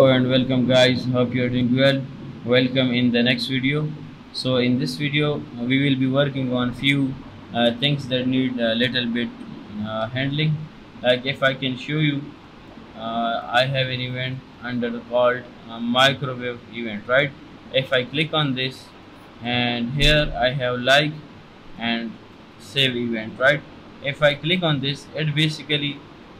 Hello and welcome guys. Hope you are doing well. Welcome in the next video. So in this video uh, we will be working on few uh, things that need a little bit uh, handling. Like if I can show you uh, I have an event under called microwave event right? If I click on this and here I have like and save event right? If I click on this it basically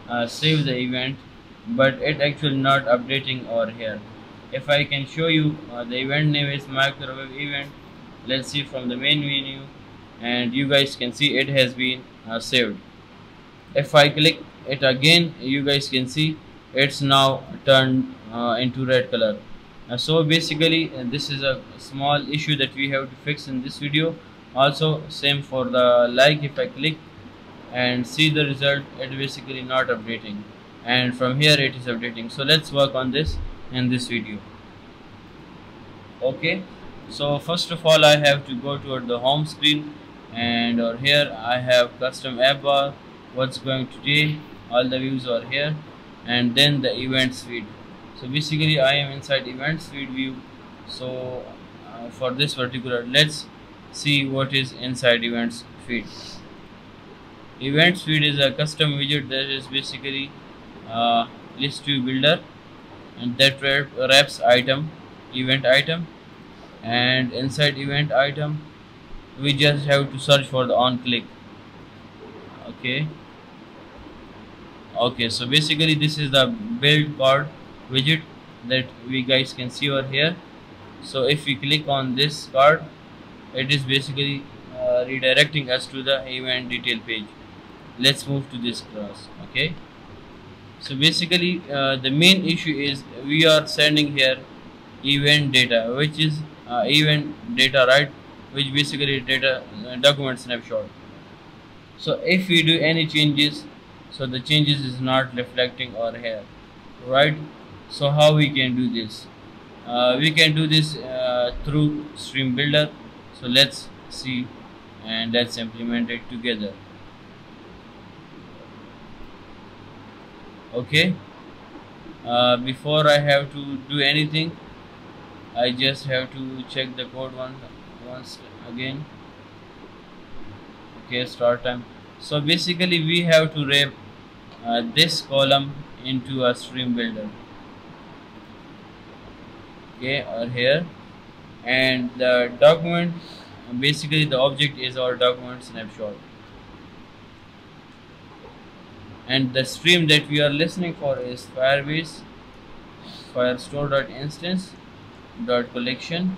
uh, save the event but it actually not updating over here. If I can show you uh, the event name is microwave event. Let's see from the main menu and you guys can see it has been uh, saved. If I click it again you guys can see it's now turned uh, into red color. Uh, so basically uh, this is a small issue that we have to fix in this video. Also same for the like. If I click and see the result it basically not updating and from here it is updating. So let's work on this in this video. Okay? So first of all I have to go toward the home screen. And over here I have custom app bar. What's going today all the views are here. And then the events feed. So basically I am inside events feed view. So uh, for this particular let's see what is inside events feed. Events feed is a custom widget that is basically uh, list view builder. And that wraps item event item and inside event item we just have to search for the on click. Okay. Okay so basically this is the build card widget that we guys can see over here. So if we click on this card it is basically uh, redirecting us to the event detail page. Let's move to this class okay so basically uh, the main issue is we are sending here event data which is uh, event data right? Which basically data uh, document snapshot so if we do any changes so the changes is not reflecting over here right? So how we can do this? Uh, we can do this uh, through stream builder. So let's see and let's implement it together okay? Uh, before I have to do anything I just have to check the code one once again. Okay start time. So basically we have to wrap uh, this column into a stream builder. Okay or here. And the document basically the object is our document snapshot and the stream that we are listening for is firebase firestore.instance dot collection.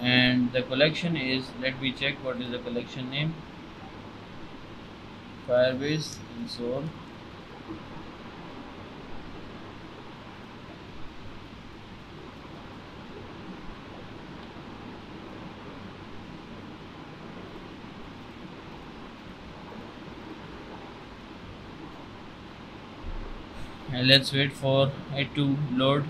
And the collection is let me check what is the collection name. Firebase console and let's wait for it to load.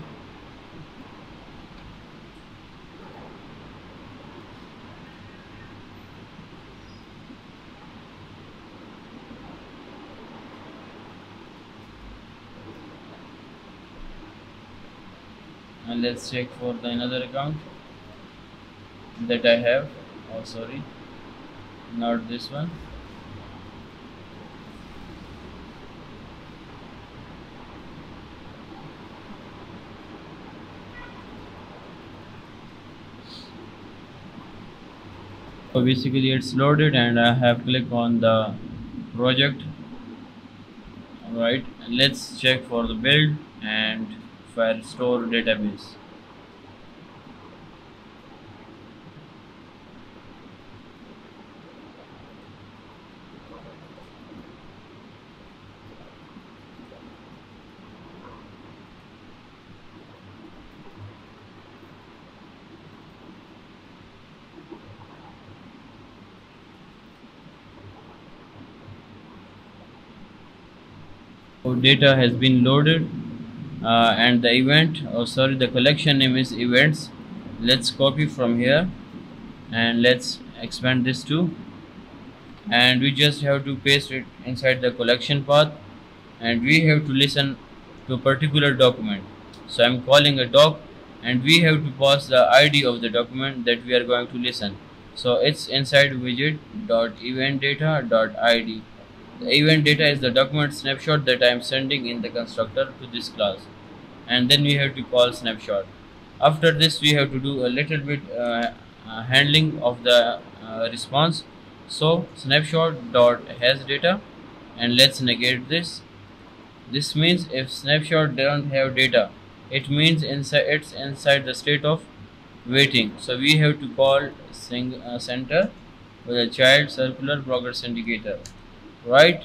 And let's check for the another account that I have. Oh sorry. Not this one so basically it's loaded and I have clicked on the project. All right let's check for the build and Firestore database data has been loaded uh, and the event oh sorry the collection name is events. Let's copy from here and let's expand this too and we just have to paste it inside the collection path and we have to listen to a particular document. So I'm calling a doc and we have to pass the ID of the document that we are going to listen. So it's inside widget dot event data dot id the event data is the document snapshot that I am sending in the constructor to this class. And then we have to call snapshot. After this we have to do a little bit uh, uh, handling of the uh, response. So snapshot dot has data. And let's negate this. This means if snapshot doesn't have data it means inside it's inside the state of waiting. So we have to call sing, uh, center with a child circular progress indicator right?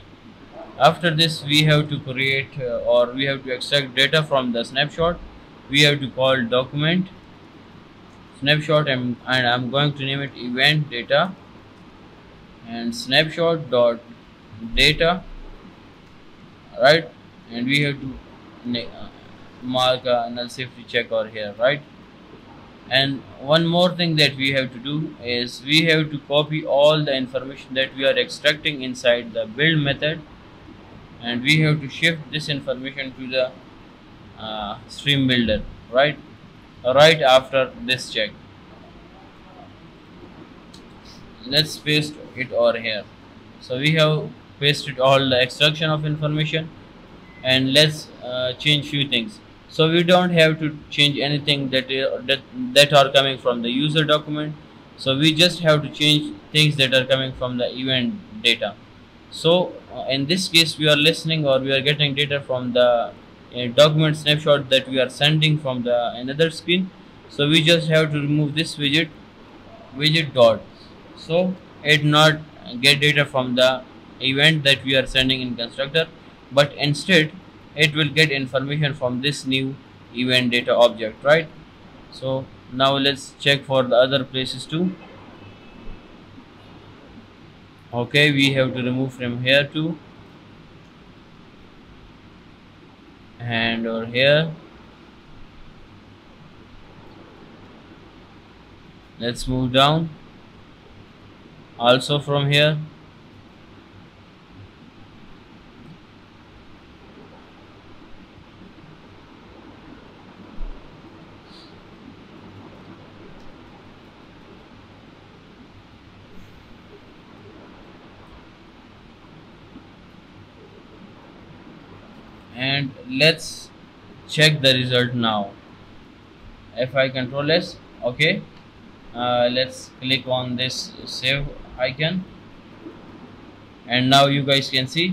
After this we have to create uh, or we have to extract data from the snapshot. We have to call document snapshot and, and I'm going to name it event data and snapshot dot data right? And we have to uh, mark a null safety check over here right and one more thing that we have to do is we have to copy all the information that we are extracting inside the build method. And we have to shift this information to the uh, stream builder right? Right after this check. Let's paste it over here. So we have pasted all the extraction of information. And let's uh, change few things so we don't have to change anything that, uh, that that are coming from the user document. So we just have to change things that are coming from the event data. So uh, in this case we are listening or we are getting data from the uh, document snapshot that we are sending from the another screen. So we just have to remove this widget widget dot. So it not get data from the event that we are sending in constructor but instead it will get information from this new event data object right? So now let's check for the other places too. Okay we have to remove from here too. And over here. Let's move down. Also from here and let's check the result now. Fi control s okay. Uh, let's click on this save icon. And now you guys can see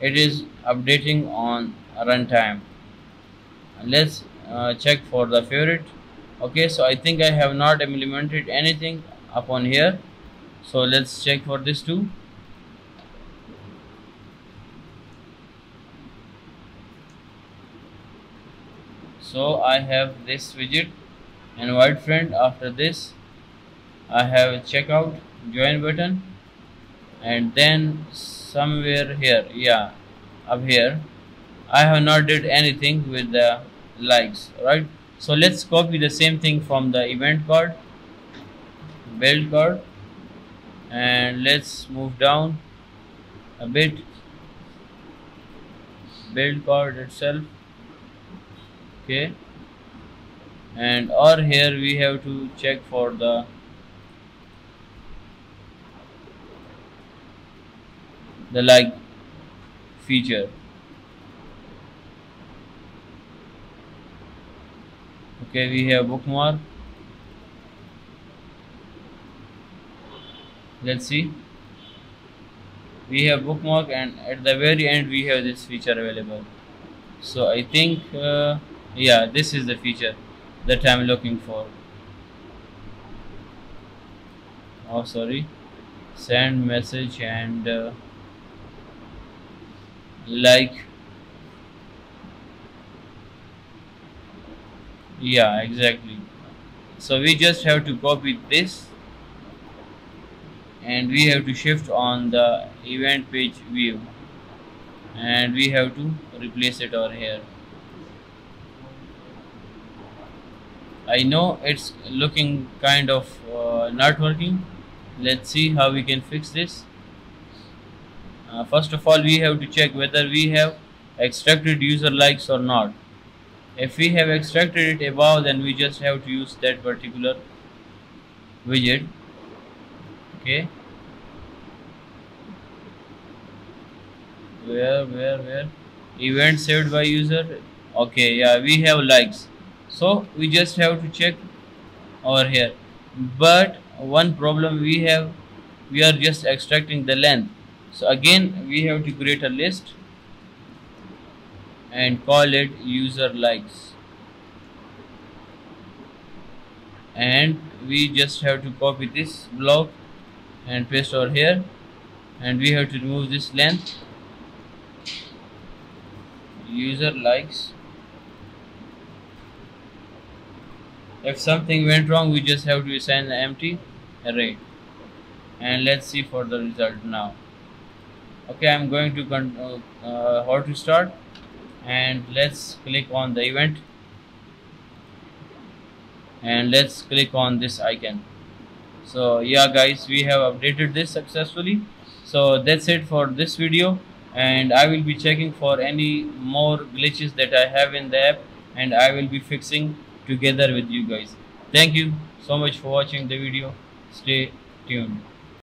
it is updating on runtime. Let's uh, check for the favorite. Okay so I think I have not implemented anything upon here. So let's check for this too so I have this widget and white friend. After this I have a checkout join button and then somewhere here yeah up here I have not did anything with the likes right? So let's copy the same thing from the event card build card and let's move down a bit. Build card itself okay. And or here we have to check for the the like feature. Okay we have bookmark. Let's see. We have bookmark and at the very end we have this feature available. So I think uh, yeah this is the feature that I'm looking for. Oh sorry. Send message and uh, like. Yeah exactly. So we just have to copy this and we have to shift on the event page view and we have to replace it over here I know it's looking kind of uh, not working. Let's see how we can fix this. Uh, first of all we have to check whether we have extracted user likes or not. If we have extracted it above then we just have to use that particular widget. Okay. Where where where? Event saved by user? Okay yeah we have likes so we just have to check over here. But one problem we have we are just extracting the length. So again we have to create a list and call it user likes. And we just have to copy this block and paste over here. And we have to remove this length. User likes if something went wrong we just have to assign the empty array. And let's see for the result now. Okay i'm going to uh, uh, hot restart. And let's click on the event. And let's click on this icon. So yeah guys we have updated this successfully. So that's it for this video. And I will be checking for any more glitches that I have in the app. And I will be fixing together with you guys. Thank you so much for watching the video. Stay tuned